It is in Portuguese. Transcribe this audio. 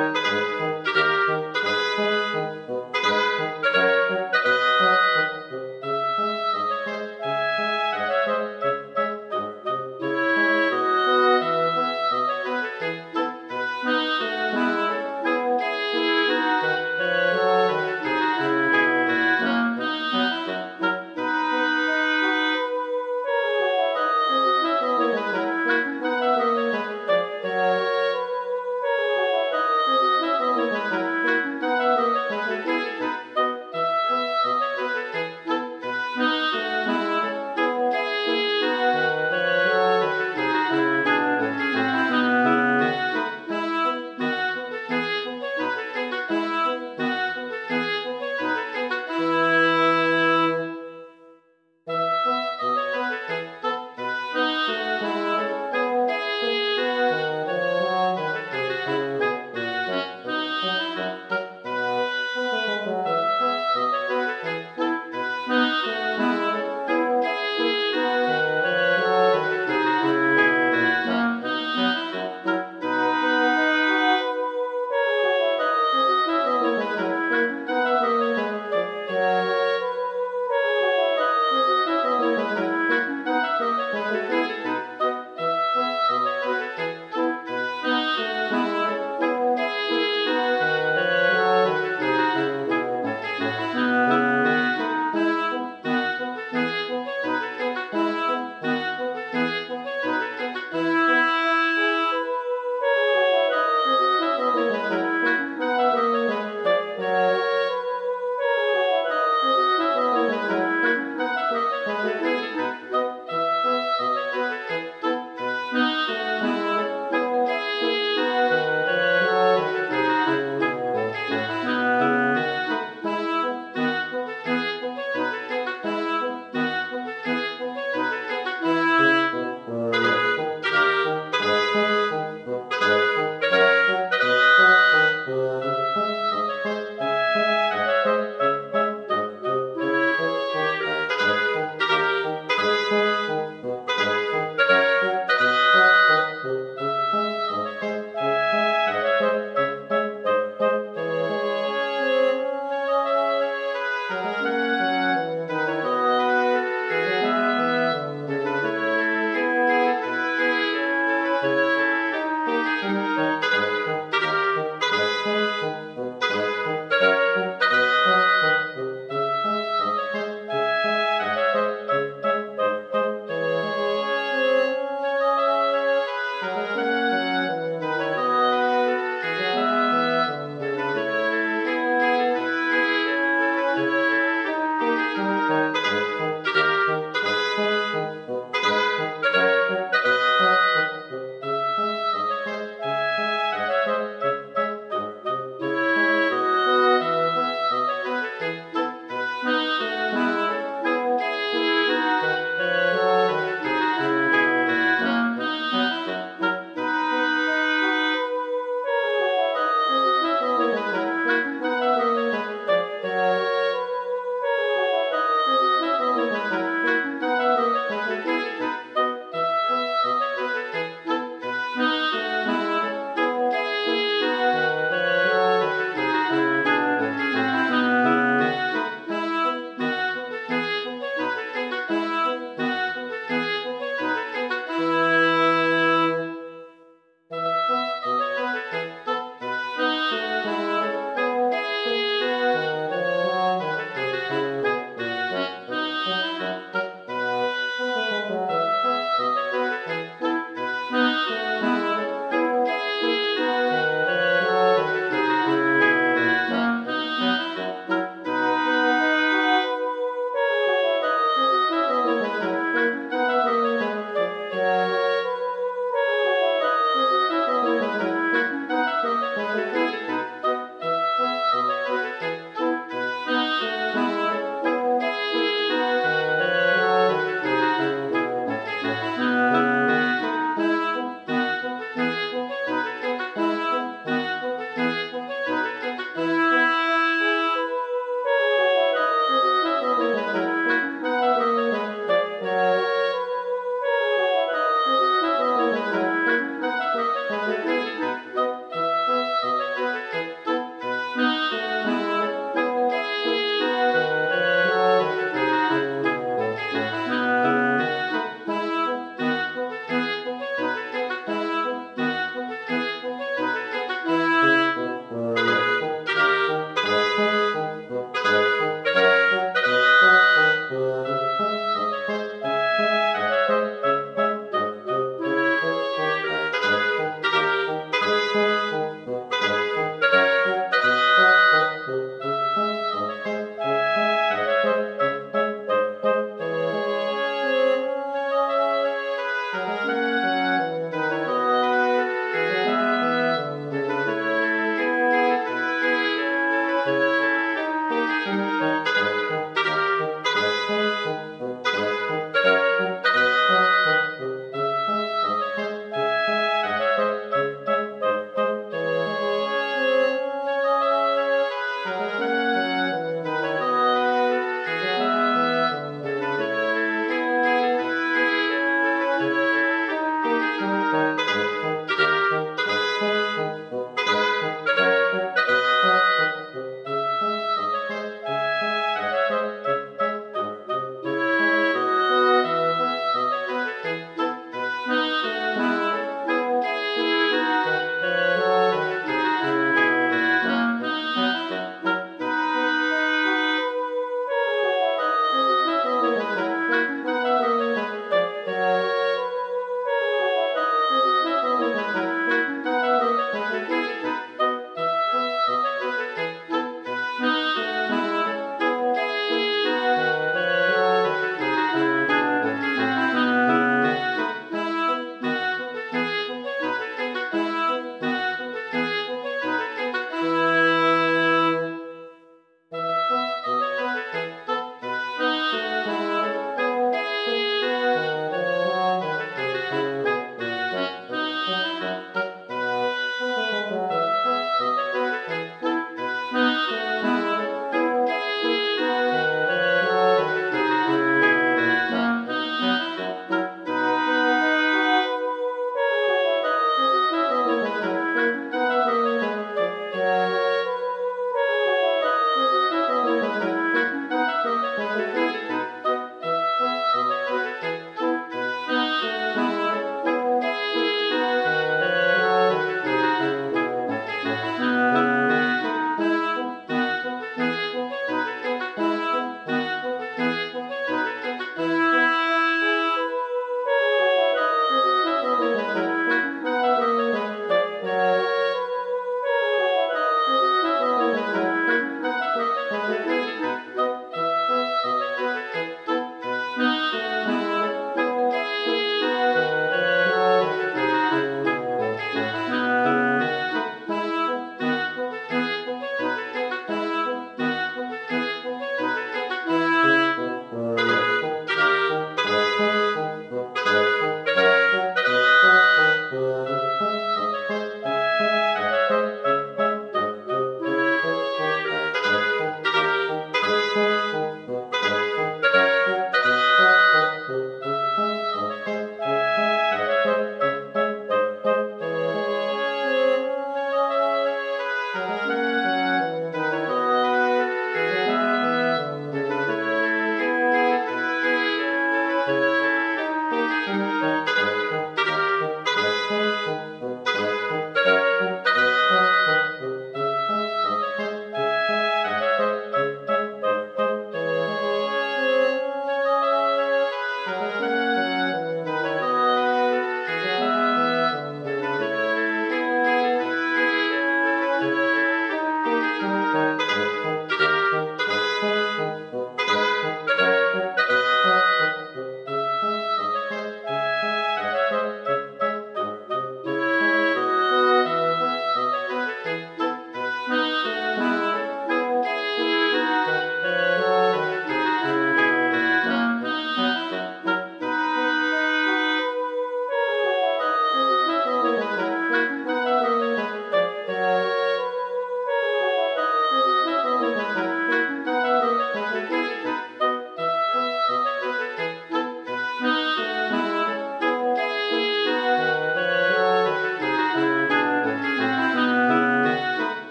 Música